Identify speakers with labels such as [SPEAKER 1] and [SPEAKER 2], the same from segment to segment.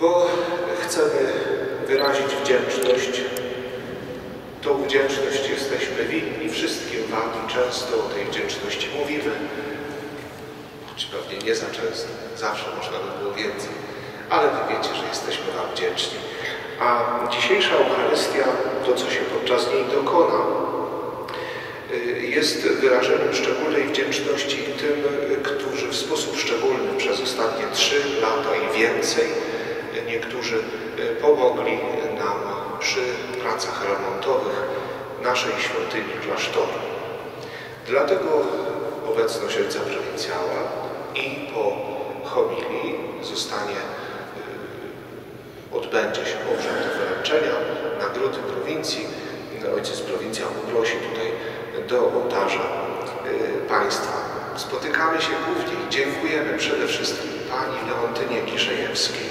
[SPEAKER 1] Bo chcemy wyrazić wdzięczność. Tą wdzięczność jesteśmy winni wszystkim Wam i często o tej wdzięczności mówimy. Choć pewnie nie za często, zawsze można by było więcej. Ale Wy wiecie, że jesteśmy Wam wdzięczni. A dzisiejsza Eucharystia, to co się podczas niej dokona, jest wyrażeniem szczególnej wdzięczności tym, którzy w sposób szczególny przez ostatnie trzy lata i więcej niektórzy pomogli nam przy pracach remontowych naszej świątyni klasztoru. Dlatego obecność ojca prowincjała i po homilii zostanie, odbędzie się obrzęd wręczenia nagrody prowincji. Ojciec prowincjał prosi tutaj do ołtarza Państwa. Spotykamy się głównie i dziękujemy przede wszystkim Pani Leontynie Kiszejewskiej,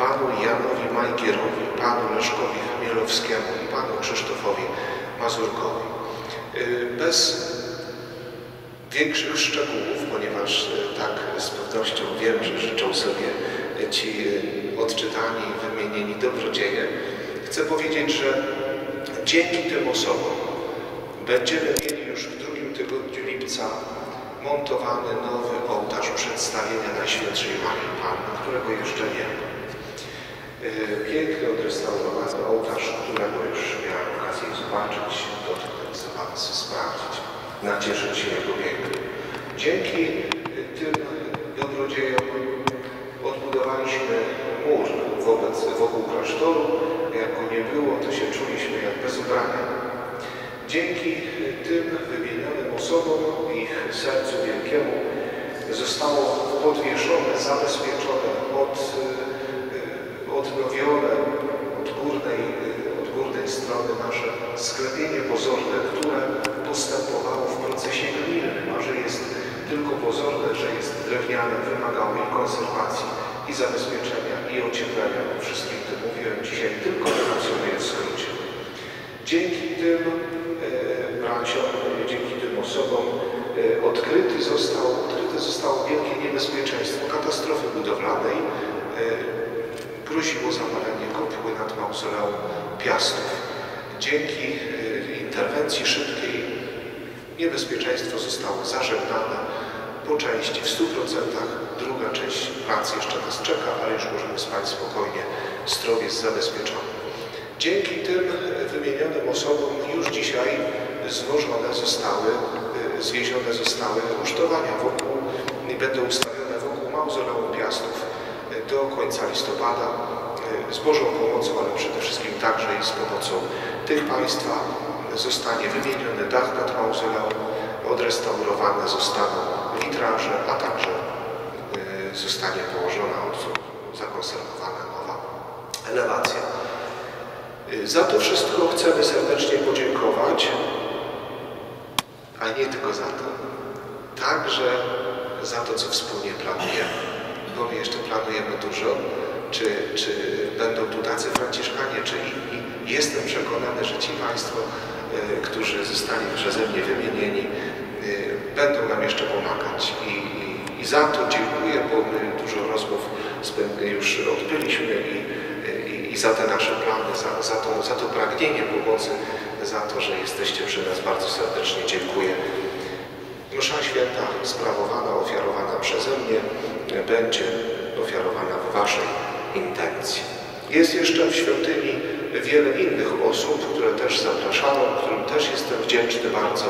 [SPEAKER 1] Panu Janowi Majgierowi, Panu Leszkowi Chmielowskiemu i Panu Krzysztofowi Mazurkowi. Bez większych szczegółów, ponieważ tak z pewnością wiem, że życzą sobie Ci odczytani i wymienieni dobrodzieje, chcę powiedzieć, że dzięki tym osobom będziemy mieli już w drugim tygodniu lipca montowany nowy ołtarz przedstawienia Najświętszej Marii Panny, którego jeszcze nie ma. Piękny, odrestaurowany ołtarz, którego już miałem okazję zobaczyć, dotknąć, sprawdzić, nacieszyć się jego pięknem. Dzięki tym dobrodziejom odbudowaliśmy mur wobec, wokół klasztoru. Jak go nie było, to się czuliśmy jak bez ubrania. Dzięki tym wymienionym osobom, ich sercu wielkiemu, zostało podwieszone, zabezpieczone, od, odnowione od górnej, od górnej strony nasze sklepienie pozorne, które postępowało w procesie gminnym, a że jest tylko pozorne, że jest drewniane, wymagało i konserwacji, i zabezpieczenia, i ocieplenia. O wszystkim tym mówiłem dzisiaj, tylko relacjonuję w skrócie. Dzięki tym braciom, dzięki tym osobom odkryty został, odkryte zostało wielkie niebezpieczeństwo katastrofy budowlanej. Groziło zapalenie kopły nad mauzoleum Piastów. Dzięki interwencji szybkiej niebezpieczeństwo zostało zażegnane po części w 100%. Druga część prac jeszcze nas czeka, ale już możemy spać spokojnie. Strop jest zabezpieczony. Dzięki tym wymienionym osobom już dzisiaj złożone zostały, zwiezione zostały rusztowania wokół będą ustawione do końca listopada z Bożą pomocą, ale przede wszystkim także i z pomocą tych Państwa zostanie wymieniony dach nad mauzoleum, odrestaurowane zostaną witraże, a także zostanie położona, zakonserwowana nowa elewacja. Za to wszystko chcemy serdecznie podziękować, a nie tylko za to, także za to, co wspólnie planujemy, my jeszcze planujemy dużo, czy, czy będą tu tacy franciszkanie, czy inni. Jestem przekonany, że ci Państwo, którzy zostali przeze mnie wymienieni, będą nam jeszcze pomagać. I, i, i za to dziękuję, bo my dużo rozmów już odbyliśmy i, i, i za te nasze plany, za, za, to, za to pragnienie pomocy, za to, że jesteście przy nas. Bardzo serdecznie dziękuję. Msza święta sprawowana, ofiarowana przeze mnie będzie ofiarowana w Waszej intencji. Jest jeszcze w świątyni wiele innych osób, które też zapraszano, którym też jestem wdzięczny bardzo,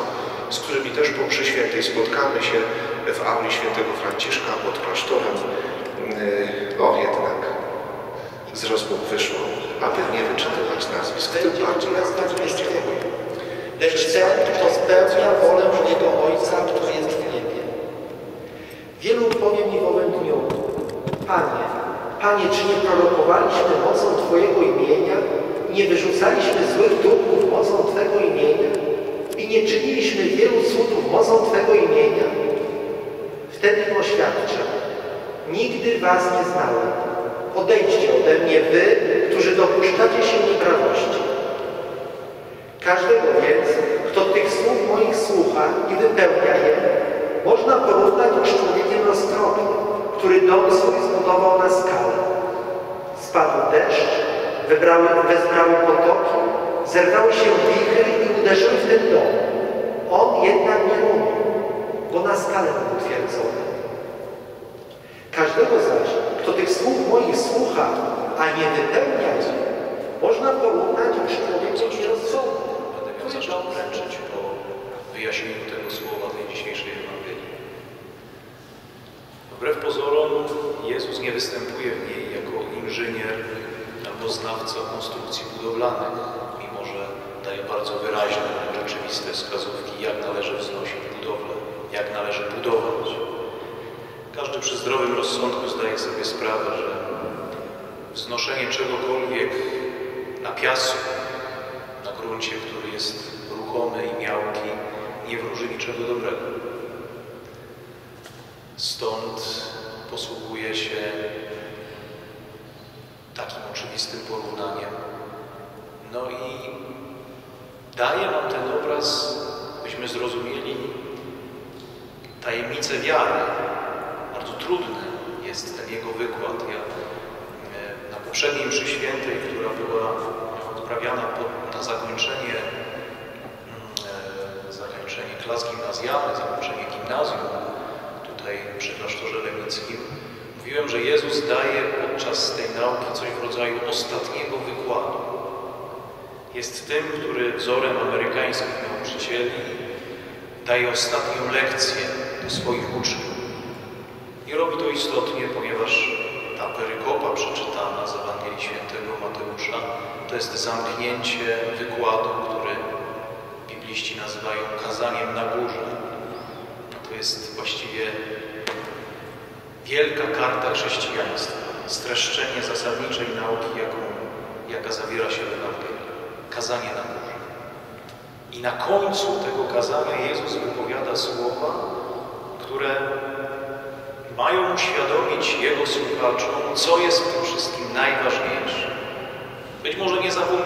[SPEAKER 1] z którymi też po mszy świętej spotkamy się w auli świętego Franciszka pod klasztorem. O jednak z rozmów wyszło, aby nie wyczytywać nazwisk, tym bardziej również dziękuję.
[SPEAKER 2] Lecz ten, kto spełnia wolę mojego Ojca, który jest. Wielu powie mi w owym dniu, Panie, Panie, czy nie prorokowaliśmy mocą Twojego imienia? Nie wyrzucaliśmy złych duchów mocą Twego imienia? I nie czyniliśmy wielu cudów mocą Twego imienia? Wtedy im oświadczę, nigdy Was nie znałem. Odejdźcie ode mnie Wy, którzy dopuszczacie się nieprawości. Każdego więc, kto tych słów moich słucha i wypełnia je, można porównać z roztropnym, który dom swój zbudował na skale. Spadł deszcz, wybrały, wezbrały potoki, zerwały się wichry i uderzyły w ten dom. On jednak nie umiał, bo na skale był utwierdzony. Każdego zaś, kto tych słów moich słucha, a nie wypełnia ich, można porównać z człowiekiem nierozsądnym.
[SPEAKER 3] Będę miał zaszczyt wręczyć po wyjaśnieniu tego słowa tej dzisiejszej Ewangelii. Wbrew pozorom Jezus nie występuje w niej jako inżynier albo znawca konstrukcji budowlanych, mimo że daje bardzo wyraźne, rzeczywiste wskazówki, jak należy wznosić budowlę, jak należy budować. Każdy przy zdrowym rozsądku zdaje sobie sprawę, że wznoszenie czegokolwiek na piasku, na gruncie, który jest ruchomy i miałki, nie wróży niczego dobrego. Stąd posługuje się takim oczywistym porównaniem. No i daje nam ten obraz, byśmy zrozumieli tajemnicę wiary. Bardzo trudny jest ten jego wykład. Ja e, na poprzedniej mszy świętej, która była odprawiana na zakończenie, mm, e, zakończenie klas gimnazjalnych, zakończenie gimnazjum, tutaj przy klasztorze lemnickim, mówiłem, że Jezus daje podczas tej nauki coś w rodzaju ostatniego wykładu. Jest tym, który wzorem amerykańskich nauczycieli daje ostatnią lekcję do swoich uczniów. I robi to istotnie, ponieważ ta perykopa przeczytana z Ewangelii Świętego Mateusza to jest zamknięcie wykładu, który bibliści nazywają kazaniem na górze. To jest właściwie wielka karta chrześcijaństwa, streszczenie zasadniczej nauki, jaką, jaka zawiera się w Ewangelii. Kazanie na górze. I na końcu tego kazania Jezus wypowiada słowa, które mają uświadomić Jego słuchaczom, co jest w tym wszystkim najważniejsze. Być może nie zapomną,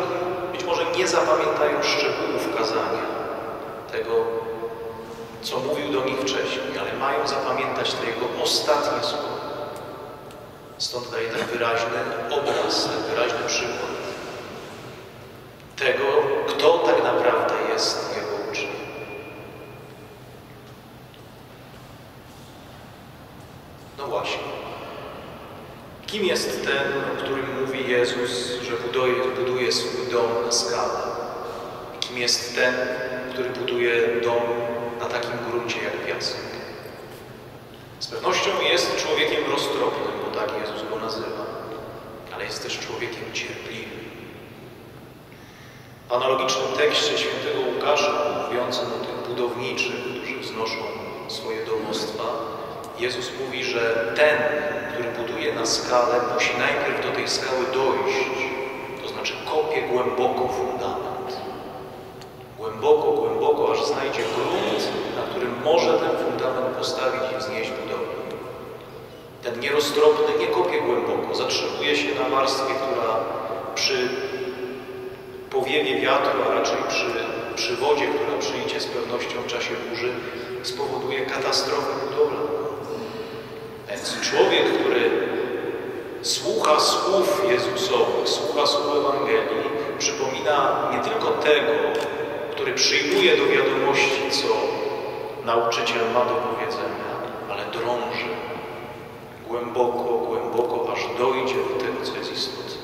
[SPEAKER 3] być może nie zapamiętają szczegółów kazania, tego, co mówił do nich wcześniej, ale mają zapamiętać te Jego ostatnie słowa. Stąd daje ten wyraźny obraz, ten wyraźny przykład tego, kto tak naprawdę jest Jego uczniem. No właśnie. Kim jest ten, o którym mówi Jezus, że buduje, buduje swój dom na skalę? Kim jest ten, który buduje dom takim gruncie jak piasek? Z pewnością jest człowiekiem roztropnym, bo tak Jezus go nazywa, ale jest też człowiekiem cierpliwym. W analogicznym tekście świętego Łukasza, mówiącym o tych budowniczych, którzy wznoszą swoje domostwa, Jezus mówi, że ten, który buduje na skalę, musi najpierw do tej skały dojść, to znaczy kopie głęboko fundament. Głęboko, głęboko, aż znajdzie grunt, na którym może ten fundament postawić i wznieść budowlę. Ten nieroztropny nie kopie głęboko, zatrzymuje się na warstwie, która przy powiewie wiatru, a raczej przy, przy wodzie, która przyjdzie z pewnością w czasie burzy, spowoduje katastrofę budowlaną. Więc człowiek, który słucha słów Jezusowych, słucha słów Ewangelii, przypomina nie tylko tego, który przyjmuje do wiadomości, co nauczyciel ma do powiedzenia, ale drąży głęboko, głęboko, aż dojdzie do tego, co jest istotne.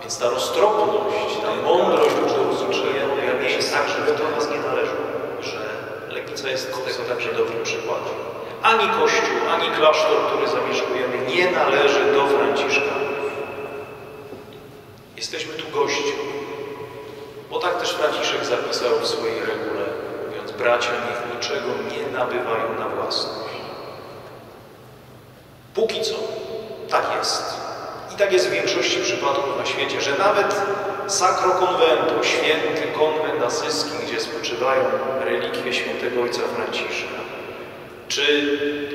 [SPEAKER 3] Więc ta roztropność, ta mądrość budowniczego objawienia także do nas nie należy, że Legnica jest tego także dobrym przykładem. Ani kościół, ani klasztor, który zamieszkujemy, nie należy do Franciszkanów. Jesteśmy tu gośćmi. Bo tak też Franciszek zapisał w swojej regule, bracia niech niczego nie nabywają na własność. Póki co, tak jest. I tak jest w większości przypadków na świecie, że nawet Sacro Convento, święty konwent asyski, gdzie spoczywają relikwie świętego ojca Franciszka, czy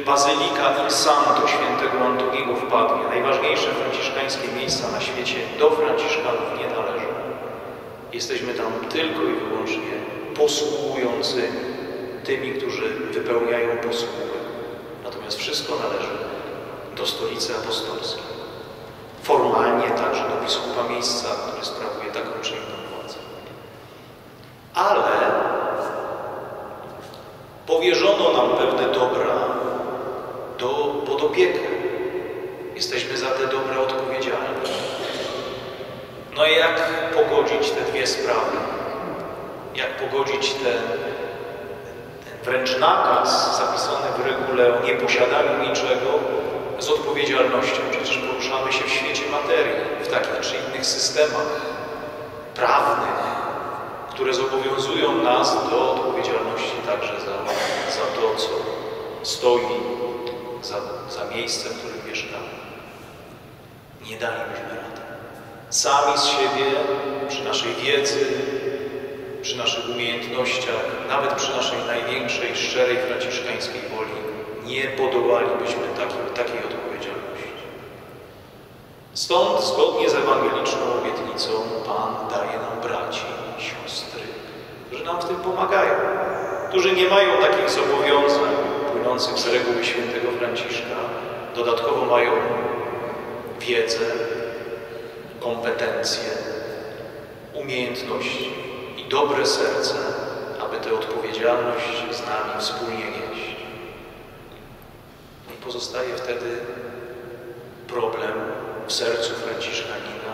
[SPEAKER 3] Bazylika Il Santo świętego Antoniego w najważniejsze franciszkańskie miejsca na świecie, do Franciszkanów nie należą. Jesteśmy tam tylko i wyłącznie posługującymi, tymi, którzy wypełniają posługę. Natomiast wszystko należy do stolicy apostolskiej. Formalnie także do biskupa miejsca, który sprawuje taką czy inną władzę. Ale powierzono nam pewne dobra do, pod opiekę. Jesteśmy za te dobra odpowiedzialni. No i jak pogodzić te dwie sprawy? Jak pogodzić ten, ten wręcz nakaz zapisany w regule o nieposiadaniu niczego z odpowiedzialnością? Przecież poruszamy się w świecie materii, w takich czy innych systemach prawnych, które zobowiązują nas do odpowiedzialności także za, za to, co stoi, za, za miejsce, w którym mieszkamy. Nie dalibyśmy rady. Sami z siebie, przy naszej wiedzy, przy naszych umiejętnościach, nawet przy naszej największej, szczerej franciszkańskiej woli, nie podołalibyśmy takiej, takiej odpowiedzialności. Stąd, zgodnie z ewangeliczną obietnicą, Pan daje nam braci i siostry, którzy nam w tym pomagają, którzy nie mają takich zobowiązań płynących z reguły świętego Franciszka, dodatkowo mają wiedzę, kompetencje, umiejętności i dobre serce, aby tę odpowiedzialność z nami wspólnie nieść. I pozostaje wtedy problem w sercu Franciszkanina,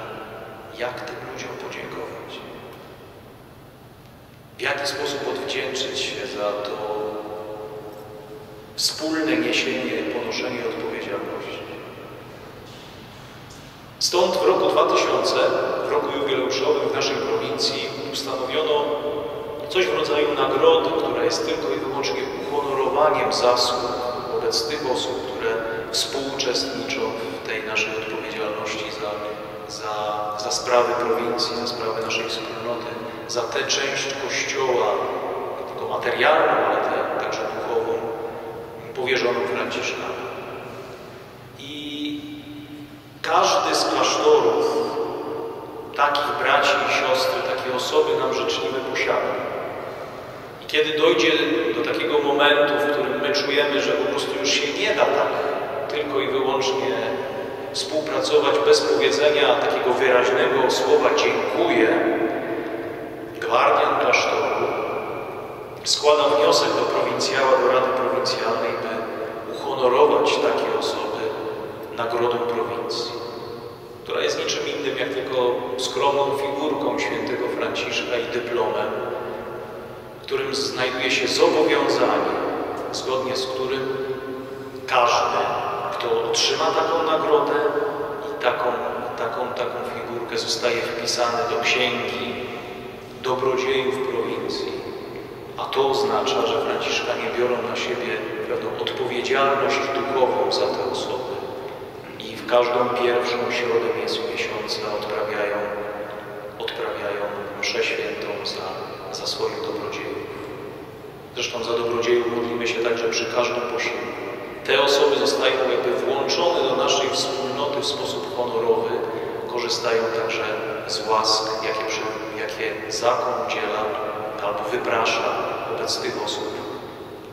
[SPEAKER 3] jak tym ludziom podziękować. W jaki sposób odwdzięczyć się za to wspólne niesienie, ponoszenie odpowiedzialności. Stąd w roku 2000, w roku jubileuszowym w naszej prowincji ustanowiono coś w rodzaju nagrody, która jest tylko i wyłącznie uhonorowaniem zasług wobec tych osób, które współuczestniczą w tej naszej odpowiedzialności za, za, za sprawy prowincji, za sprawy naszej wspólnoty, za tę część Kościoła, nie tylko materialną, ale te, także duchową, powierzoną Franciszkanom. I każdy z klasztorów takich braci i siostry, takie osoby nam życzliwe posiada. I kiedy dojdzie do takiego momentu, w którym my czujemy, że po prostu już się nie da tak tylko i wyłącznie współpracować bez powiedzenia takiego wyraźnego słowa dziękuję, gwardian klasztoru składa wniosek do prowincjała, do Rady Prowincjalnej, by uhonorować takie osoby nagrodą prowincji, która jest niczym innym jak tylko skromną figurką świętego Franciszka i dyplomem, w którym znajduje się zobowiązanie, zgodnie z którym każdy, kto otrzyma taką nagrodę i taką, taką, taką figurkę zostaje wpisany do księgi dobrodziejów prowincji. A to oznacza, że Franciszkanie biorą na siebie pewną odpowiedzialność duchową za te osoby każdą pierwszą środę miesiąca odprawiają, odprawiają mszę świętą za, za swoich dobrodziejów. Zresztą za dobrodziejów modlimy się także przy każdym posiłku. Te osoby zostają jakby włączone do naszej wspólnoty w sposób honorowy, korzystają także z łask, jakie, przy, jakie zakon udziela albo wyprasza wobec tych osób,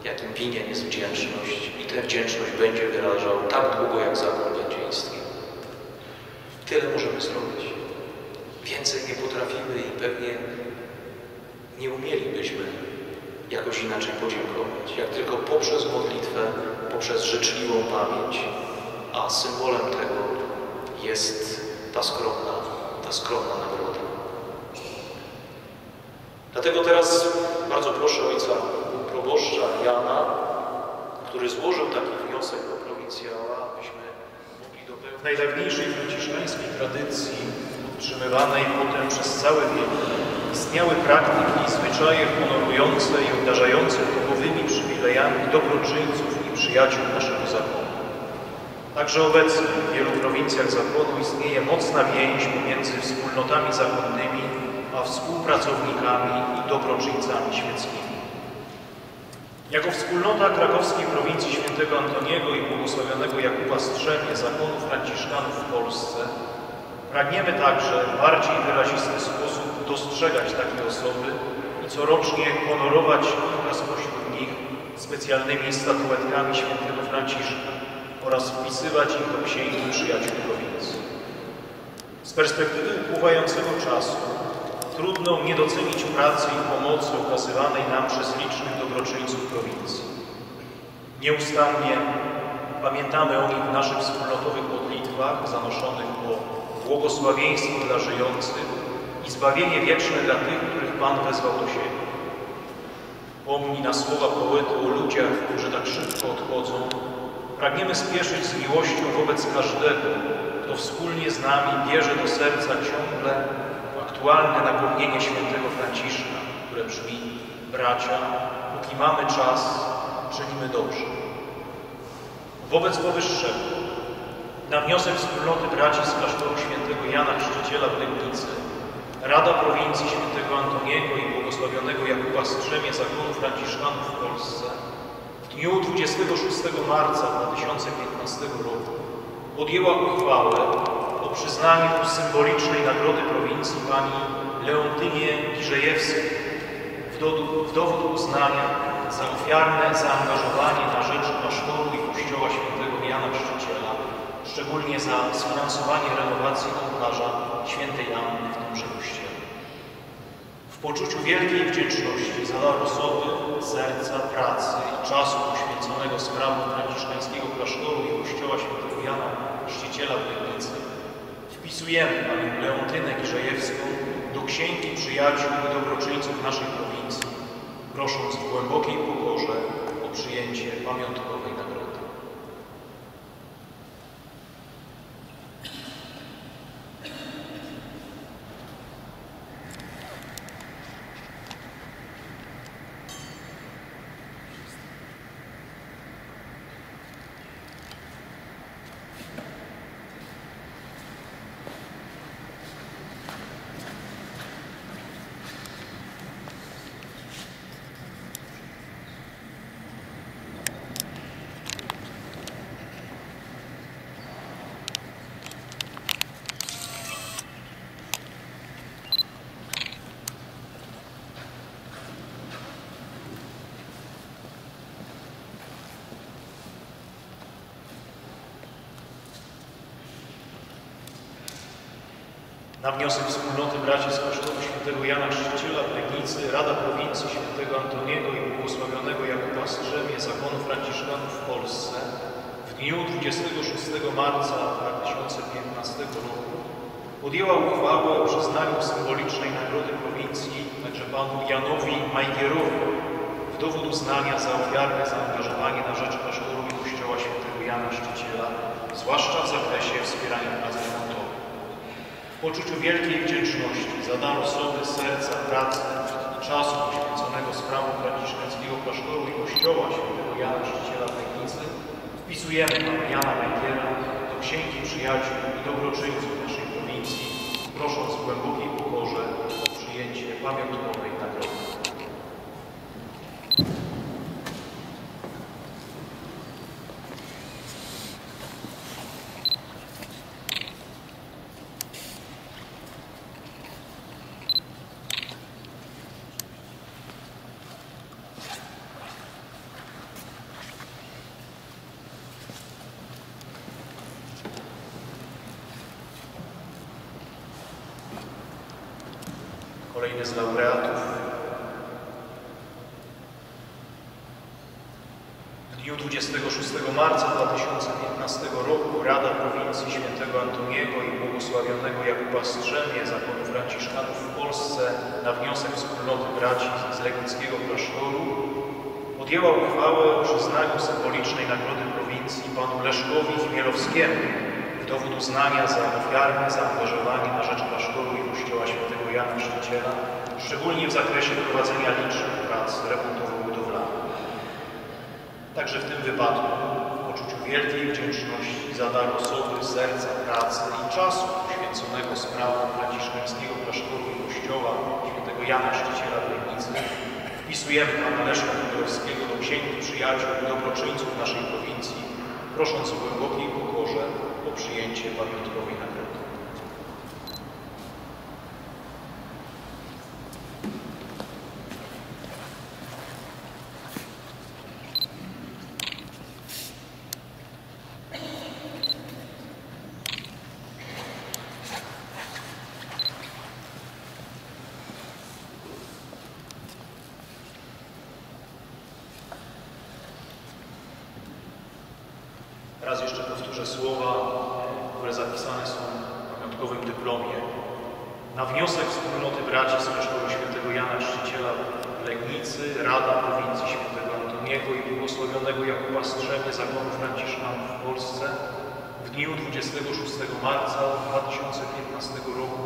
[SPEAKER 3] jakim winien jest wdzięczność i tę wdzięczność będzie wyrażał tak długo, jak zakon będzie istniał. Tyle możemy zrobić. Więcej nie potrafimy i pewnie nie umielibyśmy jakoś inaczej podziękować, jak tylko poprzez modlitwę, poprzez życzliwą pamięć, a symbolem tego jest ta skromna, ta skromna nagroda. Dlatego teraz bardzo proszę ojca proboszcza Jana, który złożył taki wniosek do prowincjała, abyśmy dopełnić najdawniejszej franciszkańskiej tradycji, utrzymywanej potem przez całe wieki. Istniały praktyki i zwyczaje honorujące i obdarzające duchowymi przywilejami dobroczyńców i przyjaciół naszego zakonu. Także obecnie w wielu prowincjach Zachodu istnieje mocna więź pomiędzy wspólnotami zakonnymi a współpracownikami i dobroczyńcami świeckimi. Jako wspólnota krakowskiej prowincji świętego Antoniego i błogosławionego Jakuba Strzemie zakonu Franciszkanów w Polsce pragniemy także w bardziej wyrazisty sposób dostrzegać takie osoby i corocznie honorować kilka spośród nich specjalnymi statuetkami świętego Franciszka oraz wpisywać ich do księgi przyjaciół prowincji. Z perspektywy upływającego czasu trudno nie docenić pracy i pomocy okazywanej nam przez licznych dobroczyńców prowincji. Nieustannie pamiętamy o nich w naszych wspólnotowych modlitwach zanoszonych o błogosławieństwo dla żyjących i zbawienie wieczne dla tych, których Pan wezwał do siebie. Pomni na słowa poety o ludziach, którzy tak szybko odchodzą, pragniemy spieszyć z miłością wobec każdego, kto wspólnie z nami bierze do serca ciągle aktualne napomnienie świętego Franciszka, które brzmi bracia, póki mamy czas, czynimy dobrze. Wobec powyższego, na wniosek wspólnoty braci z klasztoru świętego Jana Chrzciciela w Legnicy, Rada Prowincji świętego Antoniego i błogosławionego Jakuba Strzemie Zakonu Franciszkanów w Polsce w dniu 26 marca 2015 roku podjęła uchwałę o przyznaniu symbolicznej nagrody prowincji pani Leontynie do, w dowód uznania za ofiarne zaangażowanie na rzecz klasztoru i kościoła świętego Jana Chrzciciela, szczególnie za sfinansowanie renowacji ołtarza świętej Anny w tymże kościele. W poczuciu wielkiej wdzięczności za dar osoby, serca, pracy i czasu poświęconego sprawom franciszkańskiego klasztoru i kościoła świętego Jana Chrzciciela w Legnicy, wpisujemy panią Leontynę Giżejewską do Księgi Przyjaciół i Dobroczyńców naszej prowincji, prosząc w głębokiej pokorze o przyjęcie pamiątkowej nagrody. Na wniosek wspólnoty braci z Kościoła Świętego Jana Chrzciciela w Legnicy, Rada Prowincji Świętego Antoniego i błogosławionego Jakuba Strzemie Zakonu Franciszkanów w Polsce w dniu 26 marca 2015 roku podjęła uchwałę o przyznaniu symbolicznej nagrody prowincji także panu Janowi Majgierowi w dowód uznania za ofiarne zaangażowanie na rzecz klasztoru i Kościoła Świętego Jana Chrzciciela, zwłaszcza w zakresie wspierania prac remontowych. W poczuciu wielkiej wdzięczności za dar osoby, serca, pracy czasu poświęconego sprawom franciszkańskiego klasztoru i kościoła świętego Jana Chrzciciela w Legnicy. Wpisujemy pana Jana Majkiera do Księgi Przyjaciół i Dobroczyńców naszej prowincji, prosząc w głębokiej pokorze o przyjęcie pamiątkowej nagrody. Kolejny z laureatów. W dniu 26 marca 2015 roku Rada Prowincji Świętego Antoniego i błogosławionego Jakuba Strzemie Zakonu Franciszkanów w Polsce na wniosek wspólnoty braci z Legnickiego Klasztoru podjęła uchwałę o przyznaniu symbolicznej nagrody prowincji panu Leszkowi Chmielowskiemu dowód uznania za ofiarne zaangażowanie na rzecz klasztoru i kościoła świętego Jana Chrzciciela, szczególnie w zakresie prowadzenia licznych prac remontowo-budowlanych. Także w tym wypadku uczuciu wielkiej wdzięczności za dar osoby, serca, pracy i czasu poświęconego sprawom franciszkańskiego klasztoru i kościoła świętego Jana Chrzciciela w Legnicy, wpisujemy Pana Leszka Kudrowskiego do księgi przyjaciół i dobroczyńców naszej prowincji, prosząc o głębokiej pokorze przyjęcie pamiątkowej nagrody. Raz jeszcze powtórzę słowa, które zapisane są w pamiątkowym dyplomie. Na wniosek wspólnoty braci z klasztoru świętego Jana Chrzciciela Legnicy, Rada Prowincji świętego Antoniego i błogosławionego Jakuba Strzemie Zakonu Franciszkanów w Polsce w dniu 26 marca 2015 roku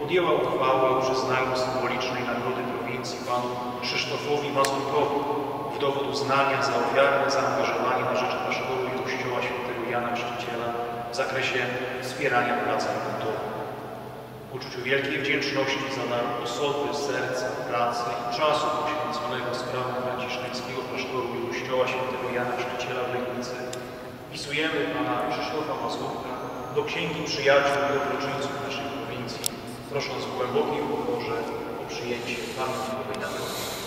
[SPEAKER 3] podjęła uchwałę o przyznaniu symbolicznej nagrody prowincji panu Krzysztofowi Mazurkowi w dowód uznania za ofiarne zaangażowanie na rzecz klasztoru i kościoła świętego Jana Chrzciciela w zakresie wspierania prac remontowych. W uczuciu wielkiej wdzięczności za dar osoby, serca, pracy i czasu poświęconego sprawom franciszkańskiego klasztoru i kościoła świętego Jana Chrzciciela w Legnicy wpisujemy pana Krzysztofa Mazurka do Księgi Przyjaciół i Dobroczyńców naszej prowincji, prosząc w głębokiej pokorze o przyjęcie pamiątkowej nagrody.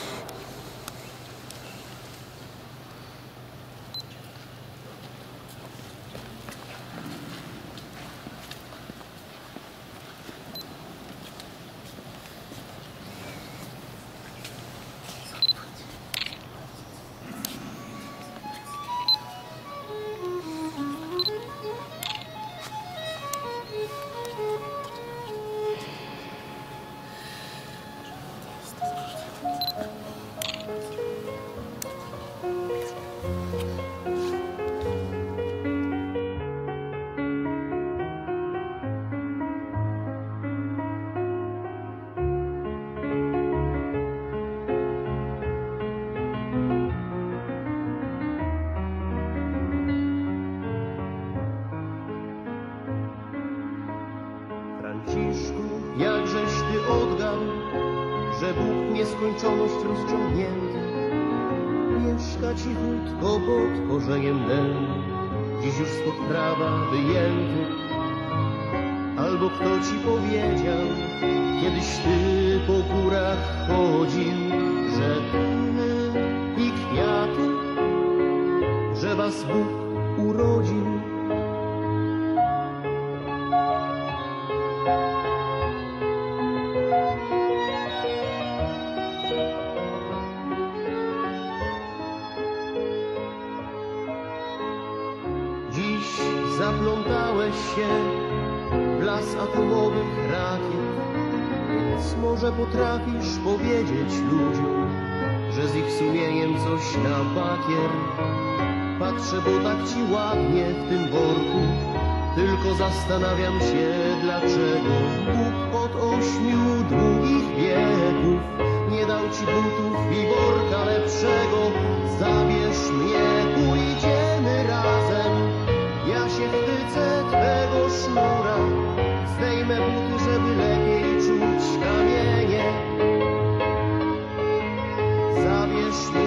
[SPEAKER 4] Rozciągnięty mieszka cichutko pod korzeniem dębu, dziś już spod prawa wyjęty. Albo kto ci powiedział, kiedyś ty po górach chodził, że i kwiaty, że was Bóg urodził. Zaplątałeś się w las atomowych rakiet, więc może potrafisz powiedzieć ludziom, że z ich sumieniem coś na bakier. Patrzę, bo tak ci ładnie w tym worku, tylko zastanawiam się dlaczego Bóg od ośmiu długich wieków nie dał ci butów i worka lepszego. Zabierz this.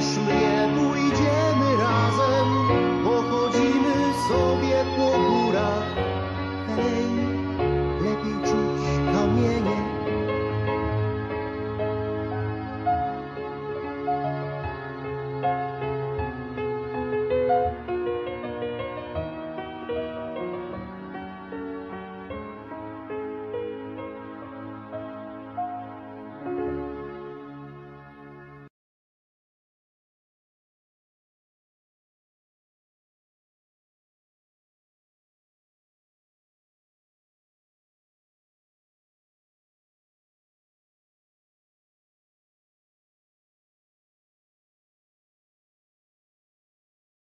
[SPEAKER 4] 树叶不易见